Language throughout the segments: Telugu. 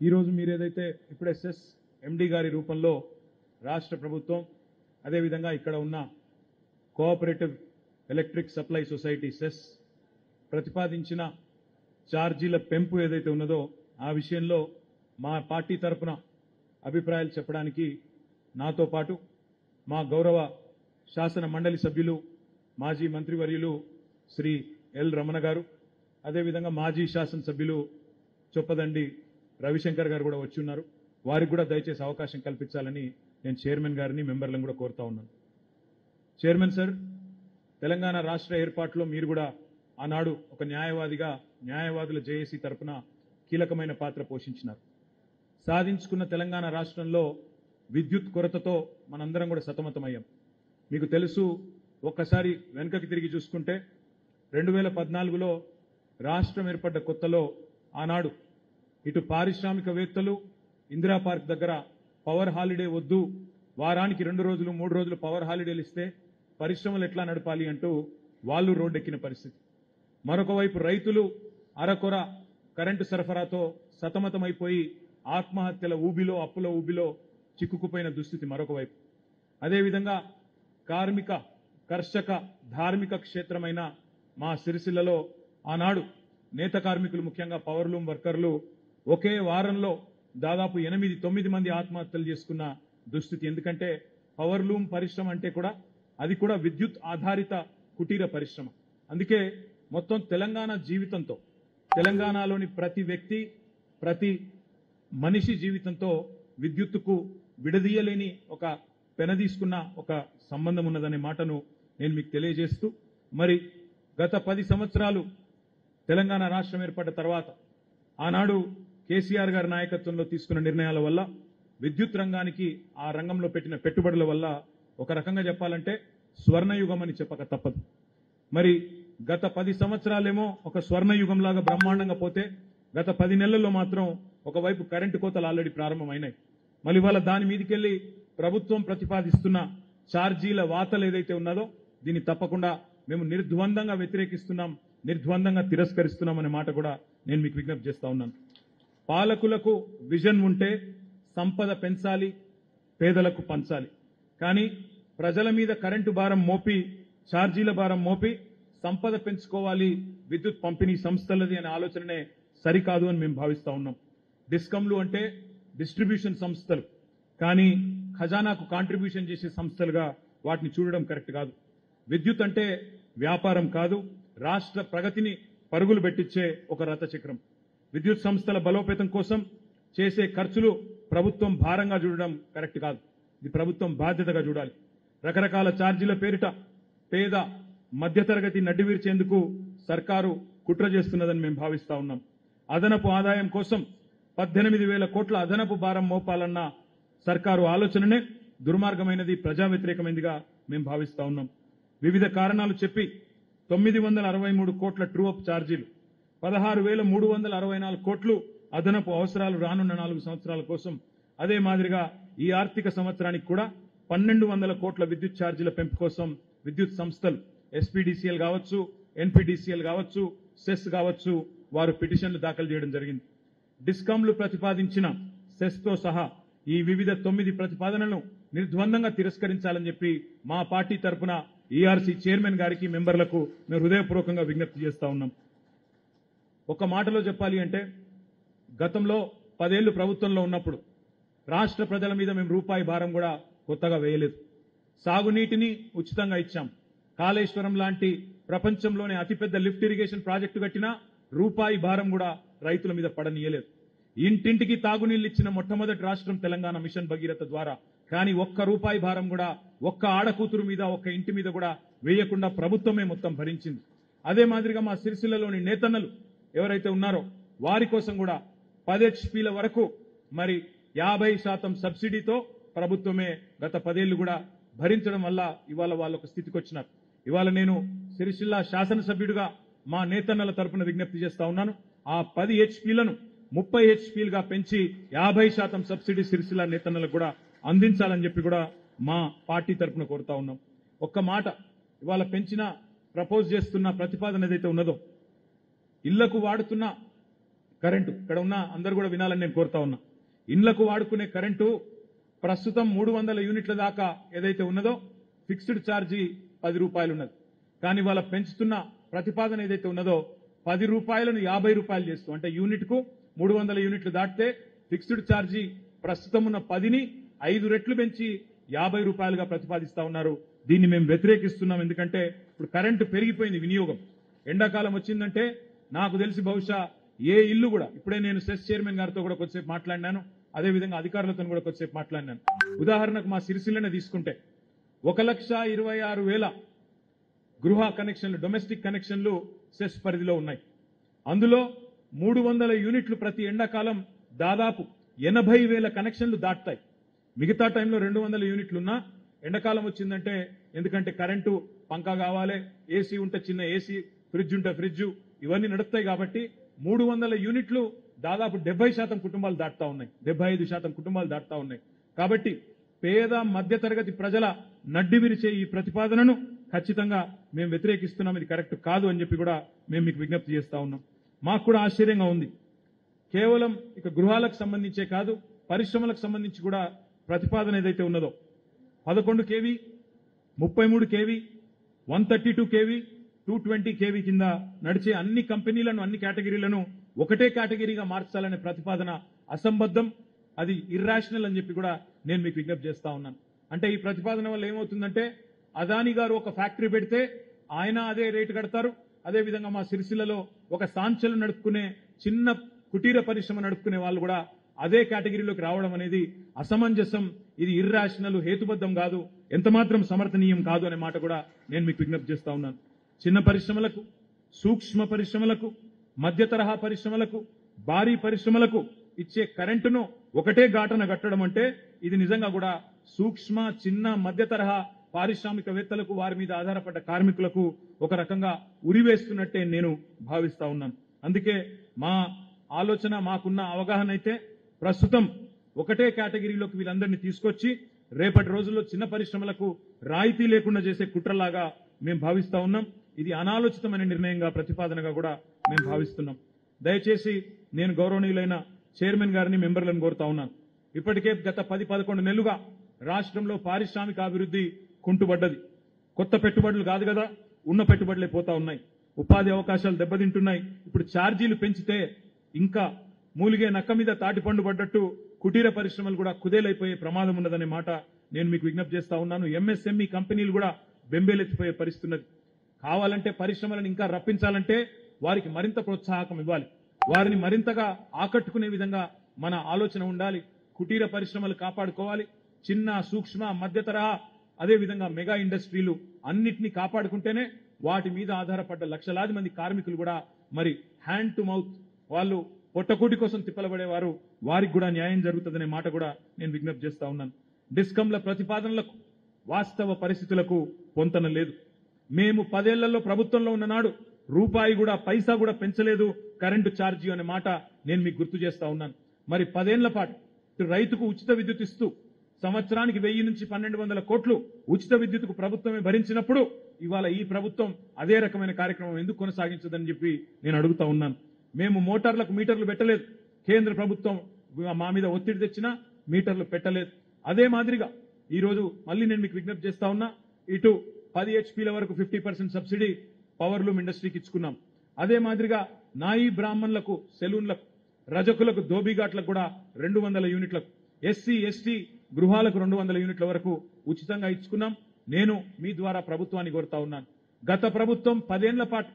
ఈరోజు మీరు ఏదైతే ఇప్పుడెస్ఎస్ ఎండి గారి రూపంలో రాష్ట్ర ప్రభుత్వం అదేవిధంగా ఇక్కడ ఉన్న cooperative electric supply society CESS ప్రతిపాదించిన ఛార్జీల పెంపు ఏదైతే ఉన్నదో ఆ విషయంలో మా పార్టీ తరపున అభిప్రాయాలు చెప్పడానికి నాతో పాటు మా గౌరవ శాసన మండలి సభ్యులు మాజీ మంత్రివర్యులు శ్రీ ఎల్ రమణ గారు అదేవిధంగా మాజీ శాసనసభ్యులు చొప్పదండి రవిశంకర్ గారు కూడా వచ్చి ఉన్నారు వారికి కూడా దయచేసి అవకాశం కల్పించాలని నేను చైర్మన్ గారిని మెంబర్లను కూడా కోరుతా ఉన్నాను. చైర్మన్ సార్ తెలంగాణ రాష్ట్ర ఏర్పాటులో మీరు కూడా ఆనాడు ఒక న్యాయవాదిగా న్యాయవాదుల జేఏసీ తరపున కీలకమైన పాత్ర పోషించినారు. సాధించుకున్న తెలంగాణ రాష్ట్రంలో విద్యుత్ కొరతతో మనందరం కూడా సతమతమయ్యాం. మీకు తెలుసు ఒక్కసారి వెనుకకి తిరిగి చూసుకుంటే రెండు వేల పద్నాలుగులో రాష్ట్రం ఏర్పడ్డ కొత్తలో ఆనాడు ఇటు పారిశ్రామికవేత్తలు ఇందిరా పార్క్ దగ్గర పవర్ హాలిడే వద్దు వారానికి రెండు రోజులు మూడు రోజులు పవర్ హాలిడేలు ఇస్తే పరిశ్రమలు ఎట్లా నడపాలి అంటూ వాళ్ళు రోడ్డెక్కిన పరిస్థితి. మరొక వైపు రైతులు అరకొర కరెంటు సరఫరాతో సతమతమైపోయి ఆత్మహత్యల ఊబిలో అప్పుల ఊబిలో చిక్కుకుపోయిన దుస్థితి మరొక వైపు. అదేవిధంగా కార్మిక కర్షక ధార్మిక క్షేత్రమైన మా సిరిసిల్లలో ఆనాడు నేత కార్మికులు ముఖ్యంగా పవర్లూమ్ వర్కర్లు ఒకే వారంలో దాదాపు ఎనిమిది తొమ్మిది మంది ఆత్మహత్యలు చేసుకున్న దుస్థితి. ఎందుకంటే పవర్లూమ్ పరిశ్రమ అంటే కూడా అది కూడా విద్యుత్ ఆధారిత కుటీర పరిశ్రమ. అందుకే మొత్తం తెలంగాణ జీవితంతో తెలంగాణలోని ప్రతి వ్యక్తి ప్రతి మనిషి జీవితంతో విద్యుత్తుకు విడదీయలేని ఒక పెనదీసుకున్న ఒక సంబంధం ఉన్నదనే మాటను నేను మీకు తెలియజేస్తూ మరి గత పది సంవత్సరాలు తెలంగాణ రాష్ట్రం ఏర్పడ్డ తర్వాత ఆనాడు కేసీఆర్ గారి నాయకత్వంలో తీసుకున్న నిర్ణయాల వల్ల విద్యుత్ రంగానికి ఆ రంగంలో పెట్టిన పెట్టుబడుల వల్ల ఒక రకంగా చెప్పాలంటే స్వర్ణయుగం అని చెప్పక తప్పదు. మరి గత పది సంవత్సరాలేమో ఒక స్వర్ణయుగంలాగా బ్రహ్మాండంగా పోతే గత పది నెలల్లో మాత్రం ఒకవైపు కరెంటు కోతలు ఆల్రెడీ ప్రారంభమైనాయి. మళ్ళీ వాళ్ళ దాని మీదకెళ్ళి ప్రభుత్వం ప్రతిపాదిస్తున్న ఛార్జీల వాతలు ఏదైతే ఉన్నదో దీన్ని తప్పకుండా మేము నిర్ద్వందంగా వ్యతిరేకిస్తున్నాం నిర్ద్వందంగా తిరస్కరిస్తున్నాం అనే మాట కూడా నేను మీకు విజ్ఞప్తి చేస్తా ఉన్నాను. పాలకులకు విజన్ ఉంటే సంపద పెంచాలి పేదలకు పంచాలి. కానీ ప్రజల మీద కరెంటు భారం మోపి ఛార్జీల భారం మోపి సంపద పెంచుకోవాలి విద్యుత్ పంపిణీ సంస్థలది అనే ఆలోచననే సరికాదు అని మేము భావిస్తా ఉన్నాం. డిస్కంలు అంటే డిస్ట్రిబ్యూషన్ సంస్థలు. కానీ ఖజానాకు కాంట్రిబ్యూషన్ చేసే సంస్థలుగా వాటిని చూడడం కరెక్ట్ కాదు. విద్యుత్ అంటే వ్యాపారం కాదు రాష్ట్ర ప్రగతిని పరుగులు పెట్టించే ఒక రథచక్రం. విద్యుత్ సంస్థల బలోపేతం కోసం చేసే ఖర్చులు ప్రభుత్వం భారంగా చూడడం కరెక్ట్ కాదు. ఇది ప్రభుత్వం బాధ్యతగా చూడాలి. రకరకాల ఛార్జీల పేరిట పేద మధ్యతరగతి నడ్డివీర్చేందుకు సర్కారు కుట్ర చేస్తున్నదని మేము భావిస్తా ఉన్నాం. అదనపు ఆదాయం కోసం పద్దెనిమిది వేల కోట్ల అదనపు భారం మోపాలన్న సర్కారు ఆలోచననే దుర్మార్గమైనది ప్రజా వ్యతిరేకమైనదిగా మేము భావిస్తా ఉన్నాం. వివిధ కారణాలు చెప్పి తొమ్మిది వందల అరవై మూడు కోట్ల ట్రూఅప్ ఛార్జీలు పదహారు వేల మూడు వందల అరవై నాలుగు కోట్లు అదనపు అవసరాలు రానున్న నాలుగు సంవత్సరాల కోసం అదే మాదిరిగా ఈ ఆర్థిక సంవత్సరానికి కూడా పన్నెండు వందల కోట్ల విద్యుత్ ఛార్జీల పెంపు కోసం విద్యుత్ సంస్థలు ఎస్పీడీసీఎల్ కావచ్చు ఎన్పీడీసీఎల్ కావచ్చు సెస్ కావచ్చు వారు పిటిషన్లు దాఖలు చేయడం జరిగింది. డిస్కాంలు ప్రతిపాదించిన సెస్తో సహా ఈ వివిధ తొమ్మిది ప్రతిపాదనలను నిర్ద్వందంగా తిరస్కరించాలని చెప్పి మా పార్టీ తరపున ఈఆర్సీ చైర్మన్ గారికి మెంబర్లకు మేము హృదయపూర్వకంగా విజ్ఞప్తి చేస్తా ఉన్నాం. ఒక మాటలో చెప్పాలి అంటే గతంలో పదేళ్ళు ప్రభుత్వంలో ఉన్నప్పుడు రాష్ట్ర ప్రజల మీద మేము రూపాయి భారం కూడా కొత్తగా వేయలేదు. సాగునీటిని ఉచితంగా ఇచ్చాం. కాళేశ్వరం లాంటి ప్రపంచంలోనే అతిపెద్ద లిఫ్ట్ ఇరిగేషన్ ప్రాజెక్టు కట్టినా రూపాయి భారం కూడా రైతుల మీద పడనీయలేదు. ఇంటింటికి తాగునీళ్ళు ఇచ్చిన మొట్టమొదటి రాష్ట్రం తెలంగాణ మిషన్ భగీరథ ద్వారా. కానీ ఒక్క రూపాయి భారం కూడా ఒక్క ఆడకూతురు మీద ఒక్క ఇంటి మీద కూడా వేయకుండా ప్రభుత్వమే మొత్తం భరించింది. అదే మాదిరిగా మా సిరిసిల్లలోని నేతన్నలు ఎవరైతే ఉన్నారో వారి కోసం కూడా పది హెచ్పీల వరకు మరి యాభై శాతం సబ్సిడీతో ప్రభుత్వమే గత పదేళ్ళు కూడా భరించడం వల్ల ఇవాళ వాళ్ళ స్థితికి వచ్చినారు. ఇవాళ నేను సిరిసిల్ల శాసనసభ్యుడిగా మా నేతన్నల తరపున విజ్ఞప్తి చేస్తా ఉన్నాను. ఆ పది హెచ్పీలను ముప్పై హెచ్పీలుగా పెంచి యాభై శాతం సబ్సిడీ సిరిసిల్ల నేతన్నలకు కూడా అందించాలని చెప్పి కూడా మా పార్టీ తరపున కోరుతా ఉన్నాం. ఒక్క మాట ఇవాళ పెంచిన ప్రపోజ్ చేస్తున్న ప్రతిపాదన ఏదైతే ఉన్నదో ఇళ్ళకు వాడుతున్న కరెంటు. ఇక్కడ ఉన్న అందరూ కూడా వినాలని నేను కోరుతా ఉన్నా. ఇళ్ళకు వాడుకునే కరెంటు ప్రస్తుతం మూడు వందల యూనిట్ల దాకా ఏదైతే ఉన్నదో ఫిక్స్డ్ ఛార్జీ పది రూపాయలు ఉన్నది. కానీ వాళ్ళ పెంచుతున్న ప్రతిపాదన ఏదైతే ఉన్నదో పది రూపాయలను యాభై రూపాయలు చేస్తూ అంటే యూనిట్కు మూడు వందల యూనిట్లు దాటితే ఫిక్స్డ్ ఛార్జీ ప్రస్తుతం ఉన్న పదిని ఐదు రెట్లు పెంచి యాభై రూపాయలుగా ప్రతిపాదిస్తా ఉన్నారు. దీన్ని మేము వ్యతిరేకిస్తున్నాం. ఎందుకంటే ఇప్పుడు కరెంటు పెరిగిపోయింది వినియోగం. ఎండాకాలం వచ్చిందంటే నాకు తెలిసి బహుశా ఏ ఇల్లు కూడా ఇప్పుడే నేను సెస్ చైర్మన్ గారితో కూడా కొద్దిసేపు మాట్లాడినాను అదేవిధంగా అధికారులతో కూడా కొద్దిసేపు మాట్లాడినాను. ఉదాహరణకు మా సిరిసిల్లనే తీసుకుంటే ఒక లక్ష ఇరవై ఆరు వేల గృహ కనెక్షన్లు డొమెస్టిక్ కనెక్షన్లు సెస్ పరిధిలో ఉన్నాయి. అందులో మూడు వందల యూనిట్లు ప్రతి ఎండాకాలం దాదాపు ఎనభై వేల కనెక్షన్లు దాటుతాయి. మిగతా టైంలో రెండు వందల యూనిట్లున్నా ఎండాకాలం వచ్చిందంటే ఎందుకంటే కరెంటు పంకా కావాలి ఏసీ ఉంటే చిన్న ఏసీ ఫ్రిడ్జ్ ఉంటే ఫ్రిడ్జ్ ఇవన్నీ నడుస్తాయి కాబట్టి మూడు వందల యూనిట్లు దాదాపు డెబ్బై శాతం కుటుంబాలు దాటుతా ఉన్నాయి. డెబ్బై ఐదు శాతం కుటుంబాలు దాటుతా ఉన్నాయి. కాబట్టి పేద మధ్యతరగతి ప్రజల నడ్డి విరిచే ఈ ప్రతిపాదనను ఖచ్చితంగా మేము వ్యతిరేకిస్తున్నాం. ఇది కరెక్ట్ కాదు అని చెప్పి కూడా మేము మీకు విజ్ఞప్తి చేస్తా ఉన్నాం. మాకు కూడా ఆశ్చర్యంగా ఉంది. కేవలం ఇక గృహాలకు సంబంధించే కాదు పరిశ్రమలకు సంబంధించి కూడా ప్రతిపాదన ఏదైతే ఉన్నదో పదకొండు కేవీ ముప్పై మూడు KV one thirty two KV two twenty KV కింద నడిచే అన్ని కంపెనీలను అన్ని కేటగిరీలను ఒకటే కేటగిరీగా మార్చాలనే ప్రతిపాదన అసంబద్ధం. అది ఇర్రాషనల్ అని చెప్పి కూడా నేను మీకు విజ్ఞప్తి చేస్తా ఉన్నాను. అంటే ఈ ప్రతిపాదన వల్ల ఏమవుతుందంటే అదాని గారు ఒక ఫ్యాక్టరీ పెడితే ఆయన అదే రేటు కడతారు. అదే విధంగా మా సిరిసిల్లలో ఒక సాంచలు నడుపుకునే చిన్న కుటీర పరిశ్రమ నడుపుకునే వాళ్ళు కూడా అదే కేటగిరీలోకి రావడం అనేది అసమంజసం. ఇది ఇర్రాషనల్ హేతుబద్ధం కాదు. ఎంత మాత్రం సమర్థనీయం కాదు అనే మాట కూడా నేను మీకు విజ్ఞప్తి చేస్తా ఉన్నాను. చిన్న పరిశ్రమలకు సూక్ష్మ పరిశ్రమలకు మధ్య తరహా పరిశ్రమలకు భారీ పరిశ్రమలకు ఇచ్చే కరెంటును ఒకటే ఘాటన కట్టడం అంటే ఇది నిజంగా కూడా సూక్ష్మ చిన్న మధ్య తరహా పారిశ్రామికవేత్తలకు వారి మీద ఆధారపడ్డ కార్మికులకు ఒక రకంగా ఉరివేస్తున్నట్టే నేను భావిస్తా ఉన్నాను. అందుకే మా ఆలోచన మాకున్న అవగాహన అయితే ప్రస్తుతం ఒకటే కేటగిరీలోకి వీళ్ళందరినీ తీసుకొచ్చి రేపటి రోజుల్లో చిన్న పరిశ్రమలకు రాయితీ లేకుండా చేసే కుట్రలాగా మేము భావిస్తా ఉన్నాం. ఇది అనాలోచితమైన నిర్ణయంగా ప్రతిపాదనగా కూడా మేము భావిస్తున్నాం. దయచేసి నేను గౌరవనీయులైన చైర్మన్ గారిని మెంబర్లను కోరుతా ఉన్నాను. ఇప్పటికే గత పది పదకొండు నెలలుగా రాష్ట్రంలో పారిశ్రామిక అభివృద్ధి కుంటుబడ్డది. కొత్త పెట్టుబడులు కాదు కదా ఉన్న పెట్టుబడులే పోతా ఉన్నాయి. ఉపాధి అవకాశాలు దెబ్బతింటున్నాయి. ఇప్పుడు ఛార్జీలు పెంచితే ఇంకా మూలిగే నక్క మీద తాటిపండు పడ్డట్టు కుటీర పరిశ్రమలు కూడా కుదేలైపోయే ప్రమాదం ఉన్నదనే మాట నేను మీకు విజ్ఞప్తి చేస్తా ఉన్నాను. ఎంఎస్ఎంఈ కంపెనీలు కూడా బెంబేలెత్తిపోయే పరిస్థితున్నది కావాలంటే పరిశ్రమలను ఇంకా రప్పించాలంటే వారికి మరింత ప్రోత్సాహకం ఇవ్వాలి. వారిని మరింతగా ఆకట్టుకునే విధంగా మన ఆలోచన ఉండాలి. కుటీర పరిశ్రమలు కాపాడుకోవాలి. చిన్న సూక్ష్మ మధ్య తరహా అదే విధంగా మెగా ఇండస్ట్రీలు అన్నిటినీ కాపాడుకుంటేనే వాటి మీద ఆధారపడ్డ లక్షలాది మంది కార్మికులు కూడా మరి హ్యాండ్ టు మౌత్ వాళ్ళు పొట్టకూటి కోసం తిప్పలబడేవారు. వారికి కూడా న్యాయం జరుగుతుందనే మాట కూడా నేను విజ్ఞప్తి చేస్తా ఉన్నాను. డిస్కంల ప్రతిపాదనలకు వాస్తవ పరిస్థితులకు పొంతన లేదు. మేము పదేళ్ళలో ప్రభుత్వంలో ఉన్న నాడు రూపాయి కూడా పైసా కూడా పెంచలేదు కరెంటు ఛార్జీ అనే మాట నేను మీకు గుర్తు చేస్తా ఉన్నాను. మరి పదేళ్ళ పాటు రైతుకు ఉచిత విద్యుత్ ఇస్తూ సంవత్సరానికి వెయ్యి నుంచి పన్నెండు వందల కోట్లు ఉచిత విద్యుత్కు ప్రభుత్వమే భరించినప్పుడు ఇవాళ ఈ ప్రభుత్వం అదే రకమైన కార్యక్రమం ఎందుకు కొనసాగించదని చెప్పి నేను అడుగుతా ఉన్నాను. మేము మోటార్లకు మీటర్లు పెట్టలేదు. కేంద్ర ప్రభుత్వం మా మీద ఒత్తిడి తెచ్చినా మీటర్లు పెట్టలేదు. అదే మాదిరిగా ఈ రోజు మళ్ళీ నేను మీకు విజ్ఞప్తి చేస్తా ఉన్నా ఇటు పది హెచ్పీల వరకు fifty percent subsidy power loom ఇండస్ట్రీకి ఇచ్చుకున్నాం. అదే మాదిరిగా నాయి బ్రాహ్మణులకు సెలూన్లకు రజకులకు దోబిఘాట్లకు కూడా రెండు వందల యూనిట్లకు ఎస్సీ ఎస్టీ గృహాలకు రెండు వందల యూనిట్ల వరకు ఉచితంగా ఇచ్చుకున్నాం. నేను మీ ద్వారా ప్రభుత్వాన్ని కోరుతా ఉన్నాను. గత ప్రభుత్వం పదేళ్ళ పాటు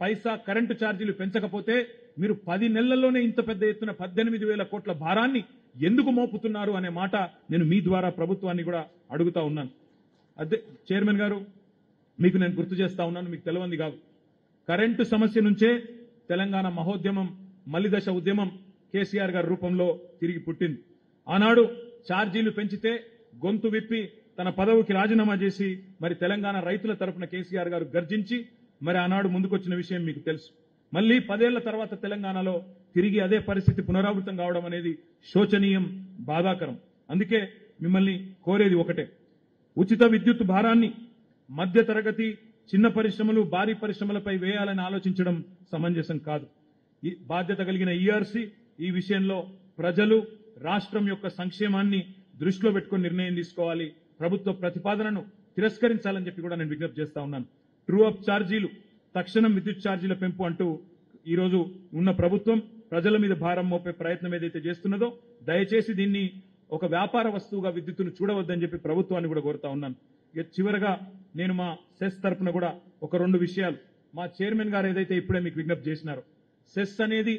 పైసా కరెంటు ఛార్జీలు పెంచకపోతే మీరు పది నెలల్లోనే ఇంత పెద్ద ఎత్తున పద్దెనిమిది వేల కోట్ల భారాన్ని ఎందుకు మోపుతున్నారు అనే మాట నేను మీ ద్వారా ప్రభుత్వాన్ని కూడా అడుగుతా ఉన్నాను. అదే చైర్మన్ గారు మీకు నేను గుర్తు చేస్తా ఉన్నాను మీకు తెలియంది కాదు. కరెంటు సమస్య నుంచే తెలంగాణ మహోద్యమం మలిదశ ఉద్యమం కేసీఆర్ గారి రూపంలో తిరిగి పుట్టింది. ఆనాడు ఛార్జీలు పెంచితే గొంతు విప్పి తన పదవికి రాజీనామా చేసి మరి తెలంగాణ రైతుల తరపున కేసీఆర్ గారు గర్జించి మరి ఆనాడు ముందుకొచ్చిన విషయం మీకు తెలుసు. మళ్ళీ పదేళ్ళ తర్వాత తెలంగాణలో తిరిగి అదే పరిస్థితి పునరావృతం కావడం అనేది శోచనీయం బాధాకరం. అందుకే మిమ్మల్ని కోరేది ఒకటే. ఉచిత విద్యుత్ భారాన్ని మధ్య తరగతి చిన్న పరిశ్రమలు భారీ పరిశ్రమలపై వేయాలని ఆలోచించడం సమంజసం కాదు. ఈ బాధ్యత కలిగిన ఈఆర్సీ ఈ విషయంలో ప్రజలు రాష్ట్రం యొక్క సంక్షేమాన్ని దృష్టిలో పెట్టుకుని నిర్ణయం తీసుకోవాలి. ప్రభుత్వ ప్రతిపాదనను తిరస్కరించాలని చెప్పి కూడా నేను విజ్ఞప్తి చేస్తా ఉన్నాను. ట్రూ అప్ ఛార్జీలు తక్షణం విద్యుత్ ఛార్జీల పెంపు అంటూ ఈరోజు ఉన్న ప్రభుత్వం ప్రజల మీద భారం మోపే ప్రయత్నం ఏదైతే చేస్తున్నదో దయచేసి దీన్ని ఒక వ్యాపార వస్తువుగా విద్యుత్తును చూడవద్దని చెప్పి ప్రభుత్వాన్ని కూడా కోరుతా ఉన్నాను. చివరగా నేను మా సెస్ తరపున కూడా ఒక రెండు విషయాలు. మా చైర్మన్ గారు ఏదైతే ఇప్పుడే మీకు విజ్ఞప్తి చేసినారో. సెస్ అనేది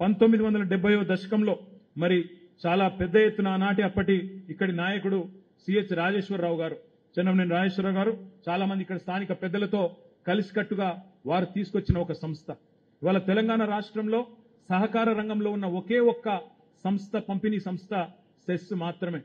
పంతొమ్మిది వందల డెబ్బైవ దశకంలో మరి చాలా పెద్ద ఎత్తున ఆనాటి అప్పటి ఇక్కడి నాయకుడు సిహెచ్ రాజేశ్వరరావు గారు చెన్నమనేని రాజేశ్వరరావు గారు చాలా మంది ఇక్కడ స్థానిక పెద్దలతో కలిసికట్టుగా వారు తీసుకొచ్చిన ఒక సంస్థ. ఇవాళ తెలంగాణ రాష్ట్రంలో సహకార రంగంలో ఉన్న ఒకే ఒక్క సంస్థ పంపిణీ సంస్థ సెస్ మాత్రమే.